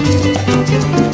Música